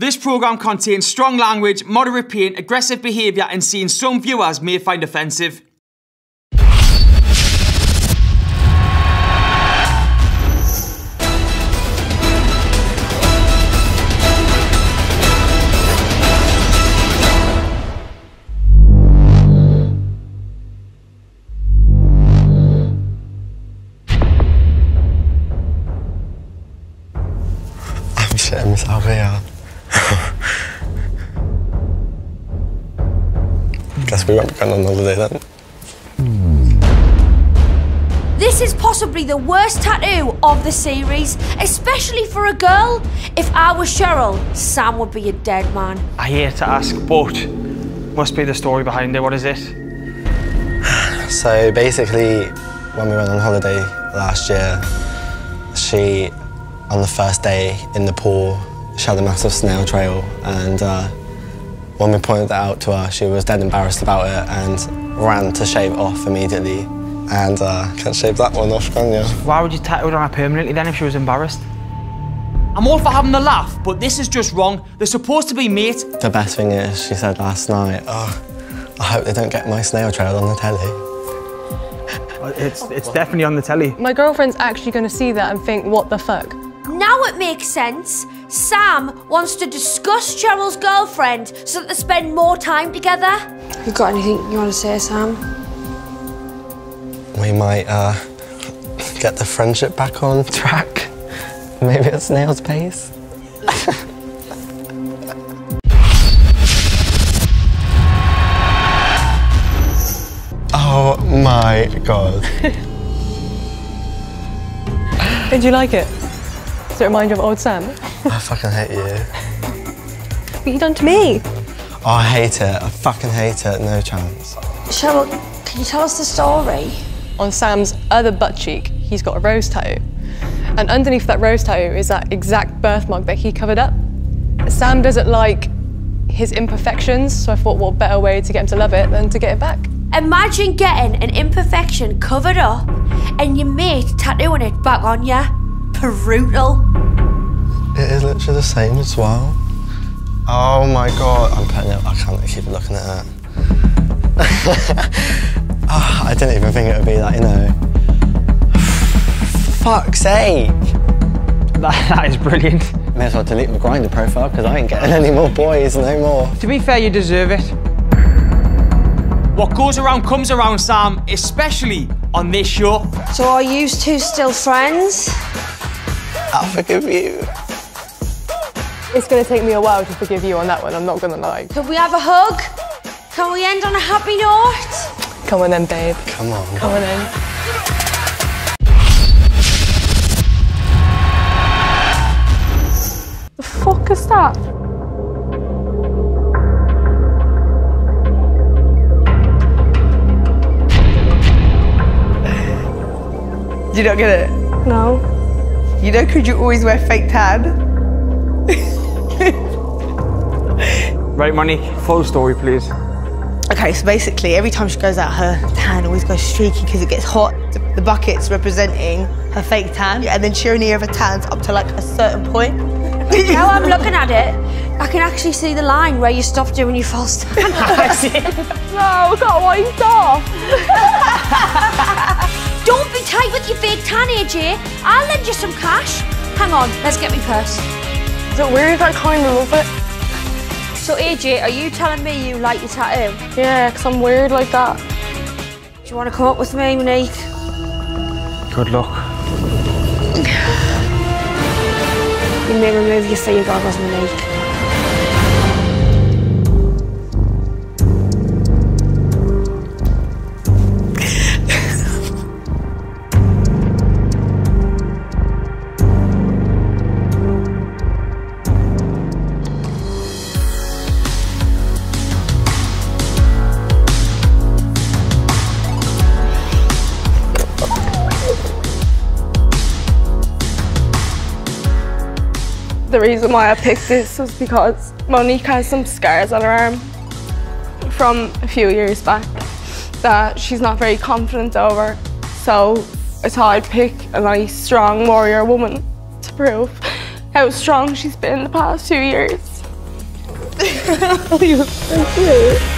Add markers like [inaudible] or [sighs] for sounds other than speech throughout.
This programme contains strong language, moderate pain, aggressive behaviour, and scenes some viewers may find offensive. I'm shitting myself Guess we won't be going on holiday then. This is possibly the worst tattoo of the series, especially for a girl. If I was Cheryl, Sam would be a dead man. I hate to ask, but must be the story behind it. What is it? [sighs] So basically, when we went on holiday last year, she, on the first day in the pool, she had a massive snail trail, and uh, when we pointed that out to her, she was dead embarrassed about it and ran to shave it off immediately. And uh, can't shave that one off, can you? Why would you tattoo it on her permanently then if she was embarrassed? I'm all for having the laugh, but this is just wrong. They're supposed to be mates. The best thing is, she said last night, oh, I hope they don't get my snail trail on the telly. It's, it's definitely on the telly. My girlfriend's actually going to see that and think, what the fuck? Now it makes sense. Sam wants to discuss Cheryl's girlfriend so that they spend more time together. You got anything you want to say, Sam? We might uh, get the friendship back on track. Maybe at snail's pace. [laughs] oh my god. Did you like it? Does it remind you of old Sam? I fucking hate you. What you done to me? Oh, I hate it. I fucking hate it. No chance. Cheryl, can you tell us the story? On Sam's other butt cheek, he's got a rose tattoo. And underneath that rose tattoo is that exact birthmark that he covered up. Sam doesn't like his imperfections, so I thought what better way to get him to love it than to get it back. Imagine getting an imperfection covered up and your mate tattooing it back on you. Brutal. It is literally the same as well. Oh my god. I'm putting it. I can't keep looking at it. oh, [laughs] I didn't even think it would be that, you know. [sighs] Fuck's sake. That, [laughs] that is brilliant. May as well delete my Grindr profile because I ain't getting any more boys, no more. To be fair, you deserve it. What goes around comes around, Sam, especially on this show. So are you two still friends? I'll forgive you. It's going to take me a while to forgive you on that one, I'm not going to lie. Could we have a hug? Can we end on a happy note? Come on then, babe. Come on. Come on then. The fuck is that? Do you not get it? No. You know, could you always wear fake tan? Right, Monique, full story, please. Okay, so basically, every time she goes out, her tan always goes streaky because it gets hot. The bucket's representing her fake tan, and then she only ever tans up to like a certain point. [laughs] now I'm looking at it, I can actually see the line where you stop doing your false tan. [laughs] No, I got wiped off. Don't be tight with your fake tan, AJ. Eh? I'll lend you some cash. Hang on, let's get me purse. Is it weird? I kind of love it. So, AJ, are you telling me you like your tattoo? Yeah, because I'm weird like that. Do you want to come up with me, Monique? Good luck. You may remove your fake goggles, Monique. The reason why I picked this was because Monique has some scars on her arm from a few years back that she's not very confident over. So I thought I'd pick a nice, strong warrior woman to prove how strong she's been the past few years. [laughs]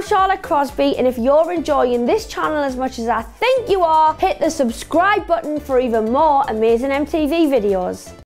I'm Charlotte Crosby, and if you're enjoying this channel as much as I think you are, hit the subscribe button for even more amazing MTV videos.